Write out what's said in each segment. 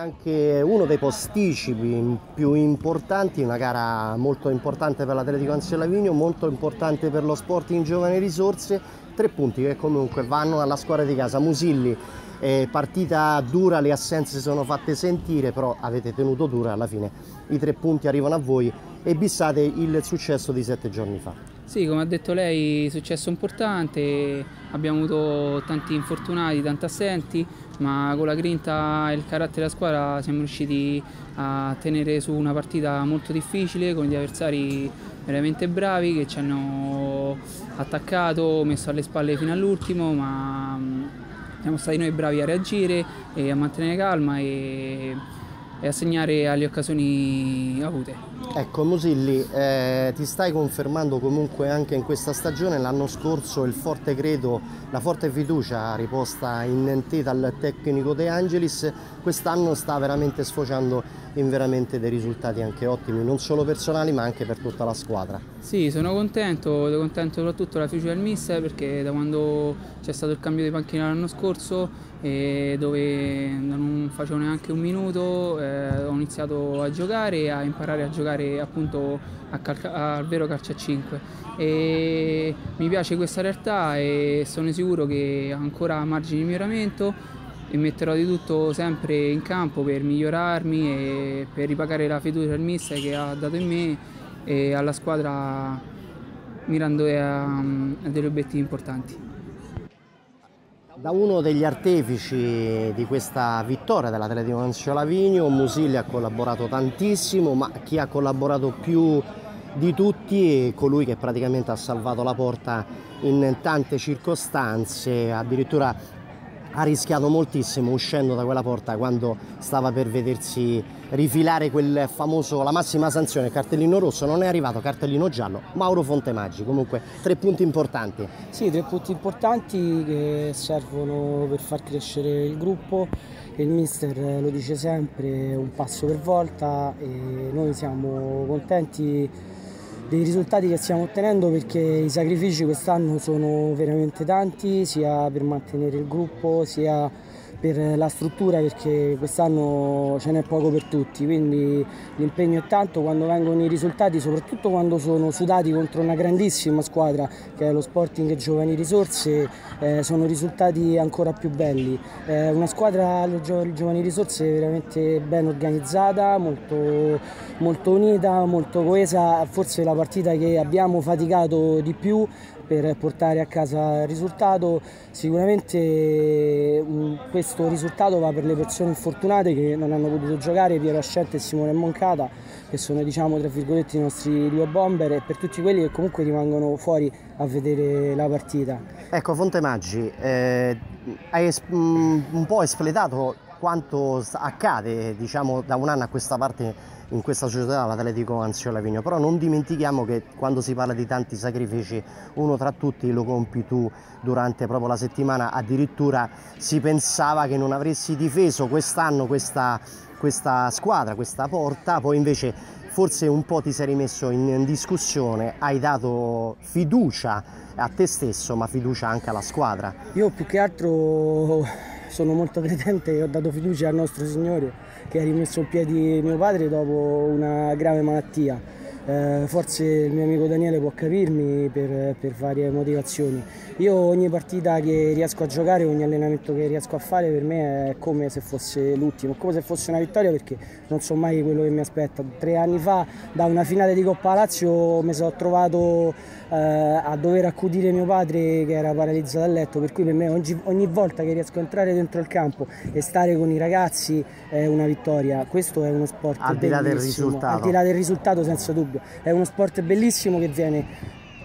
anche uno dei posticipi più importanti, una gara molto importante per l'Atletico Anzio molto importante per lo Sporting Giovani Risorse, tre punti che comunque vanno alla squadra di casa. Musilli, eh, partita dura, le assenze sono fatte sentire, però avete tenuto dura, alla fine i tre punti arrivano a voi e bissate il successo di sette giorni fa. Sì, come ha detto lei, successo importante, abbiamo avuto tanti infortunati, tanti assenti, ma con la grinta e il carattere della squadra siamo riusciti a tenere su una partita molto difficile con gli avversari veramente bravi che ci hanno attaccato, messo alle spalle fino all'ultimo, ma mm, siamo stati noi bravi a reagire e a mantenere calma e, e a segnare alle occasioni avute. Ecco Musilli, eh, ti stai confermando comunque anche in questa stagione, l'anno scorso il forte credo, la forte fiducia riposta in te dal tecnico De Angelis, quest'anno sta veramente sfociando in veramente dei risultati anche ottimi, non solo personali ma anche per tutta la squadra. Sì, sono contento, sono contento soprattutto della fiducia del mister perché da quando c'è stato il cambio di panchina l'anno scorso dove non facevo neanche un minuto eh, ho iniziato a giocare e a imparare a giocare appunto al vero calcio a 5 e mi piace questa realtà e sono sicuro che ancora margini di miglioramento e metterò di tutto sempre in campo per migliorarmi e per ripagare la fiducia del mister che ha dato in me e alla squadra mirando a, a degli obiettivi importanti. Da uno degli artefici di questa vittoria dell'Atletico Anzio Lavinio, Musilli ha collaborato tantissimo, ma chi ha collaborato più di tutti è colui che praticamente ha salvato la porta in tante circostanze, addirittura ha rischiato moltissimo uscendo da quella porta quando stava per vedersi rifilare quel famoso, la massima sanzione, cartellino rosso, non è arrivato, cartellino giallo, Mauro Fontemaggi, comunque tre punti importanti. Sì, tre punti importanti che servono per far crescere il gruppo, il mister lo dice sempre, un passo per volta e noi siamo contenti dei risultati che stiamo ottenendo perché i sacrifici quest'anno sono veramente tanti sia per mantenere il gruppo sia per la struttura perché quest'anno ce n'è poco per tutti, quindi l'impegno è tanto quando vengono i risultati, soprattutto quando sono sudati contro una grandissima squadra che è lo Sporting Giovani Risorse, eh, sono risultati ancora più belli. Eh, una squadra, Giovani Risorse, veramente ben organizzata, molto, molto unita, molto coesa, forse la partita che abbiamo faticato di più per portare a casa il risultato. Sicuramente mm, questo risultato va per le persone infortunate che non hanno potuto giocare, Piero Ascente e Simone Moncata, che sono diciamo tra virgolette i nostri due bomber e per tutti quelli che comunque rimangono fuori a vedere la partita. Ecco Fonte Maggi, eh, hai mm, un po' espletato quanto accade diciamo, da un anno a questa parte in questa società l'Atletico Anzio Lavinio, però non dimentichiamo che quando si parla di tanti sacrifici, uno tra tutti lo compi tu durante proprio la settimana, addirittura si pensava che non avresti difeso quest'anno questa, questa squadra, questa porta, poi invece forse un po' ti sei rimesso in discussione, hai dato fiducia a te stesso ma fiducia anche alla squadra. Io più che altro sono molto credente e ho dato fiducia al nostro Signore che ha rimesso in piedi mio padre dopo una grave malattia. Eh, forse il mio amico Daniele può capirmi per, per, varie motivazioni. Io ogni partita che riesco a giocare, ogni allenamento che riesco a fare per me è come se fosse l'ultimo, come se fosse una vittoria perché non so mai quello che mi aspetta. Tre anni fa da una finale di Coppa Lazio mi sono trovato eh, a dover accudire mio padre che era paralizzato a letto, per cui per me ogni, ogni, volta che riesco a entrare dentro il campo e stare con i ragazzi è una vittoria. Questo è uno sport al di là del risultato. Al di là del risultato senza dubbio. È uno sport bellissimo che viene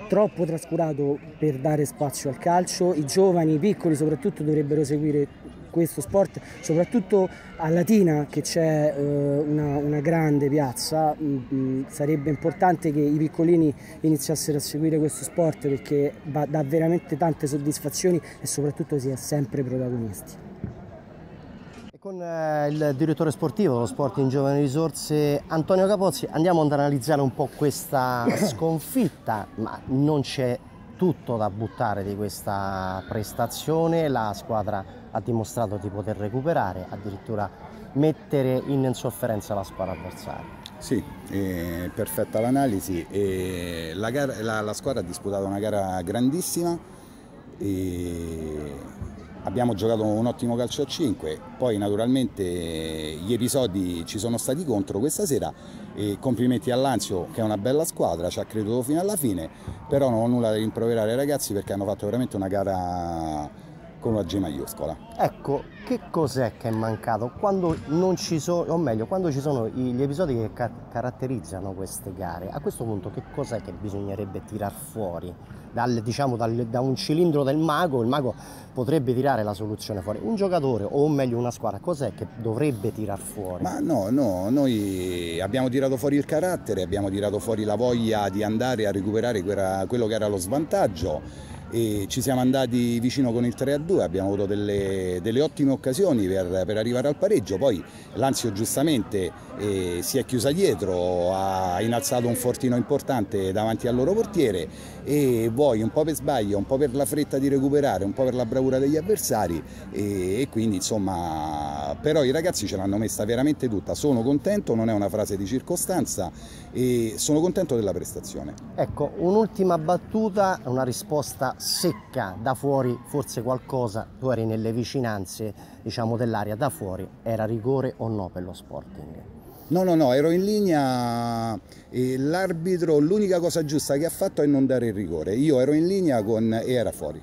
troppo trascurato per dare spazio al calcio. I giovani, i piccoli soprattutto dovrebbero seguire questo sport, soprattutto a Latina che c'è eh, una, una, grande piazza, mh, mm, mm, sarebbe importante che i piccolini iniziassero a seguire questo sport perché dà veramente tante soddisfazioni e soprattutto si è sempre protagonisti. Con eh, il direttore sportivo dello Sport in Giovani Risorse Antonio Capozzi andiamo ad analizzare un po' questa sconfitta, ma non c'è tutto da buttare di questa prestazione, la squadra ha dimostrato di poter recuperare, addirittura mettere in sofferenza la squadra avversaria. Sì, eh, perfetta l'analisi. Eh, la, la, la, squadra ha disputato una gara grandissima. Abbiamo giocato un ottimo calcio a 5, poi naturalmente gli episodi ci sono stati contro questa sera e complimenti all'Anzio che è una bella squadra, ci ha creduto fino alla fine, però non ho nulla da rimproverare ai ragazzi perché hanno fatto veramente una gara con una G maiuscola. Ecco, che cos'è che è mancato? Quando non ci sono, o meglio, quando ci sono gli episodi che ca caratterizzano queste gare, a questo punto che cos'è che bisognerebbe tirar fuori? Dal, diciamo, dal, da un cilindro del mago, il mago potrebbe tirare la soluzione fuori. Un giocatore o meglio una squadra, cos'è che dovrebbe tirar fuori? Ma no, no, noi abbiamo tirato fuori il carattere, abbiamo tirato fuori la voglia di andare a recuperare quello che era lo svantaggio e ci siamo andati vicino con il 3-2, abbiamo avuto delle, delle ottime occasioni per, per, arrivare al pareggio, poi l'Anzio giustamente eh, si è chiusa dietro, ha innalzato un fortino importante davanti al loro portiere. E vuoi un po' per sbaglio, un po' per la fretta di recuperare, un po' per la bravura degli avversari. E, e quindi insomma però i ragazzi ce l'hanno messa veramente tutta, sono contento, non è una frase di circostanza e sono contento della prestazione. Ecco, un'ultima battuta, una risposta secca da fuori, forse qualcosa, tu eri nelle vicinanze diciamo, dell'area, da fuori era rigore o no per lo Sporting? No, no, no, ero in linea e l'arbitro l'unica cosa giusta che ha fatto è non dare il rigore. Io ero in linea con, e era fuori.